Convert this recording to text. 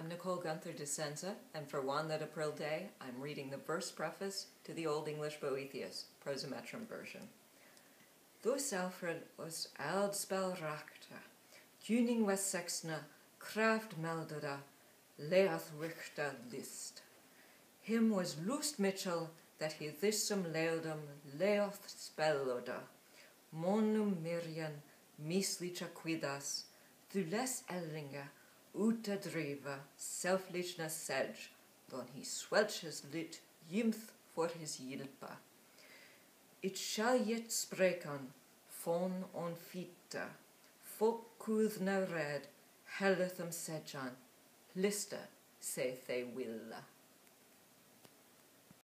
I'm Nicole Guenther Discenza, and for Whan That Aprille Day, I'm reading the verse preface to the Old English Boethius, prosometrum version. Thus Alfred was ald spel rachta, kuning was sexna, kraft meldada, leath richta list. Him was lust Mitchell that he thisum leodum leoth spelloda, monum mirian mislicha quidas, thules ellinga, uta driva, selflichna sedge, don he swelches lit jimth for his yilpa. It shall yet spreken, fon on fita, folk kuth red, hellethum sedjan, lister, saith they willa.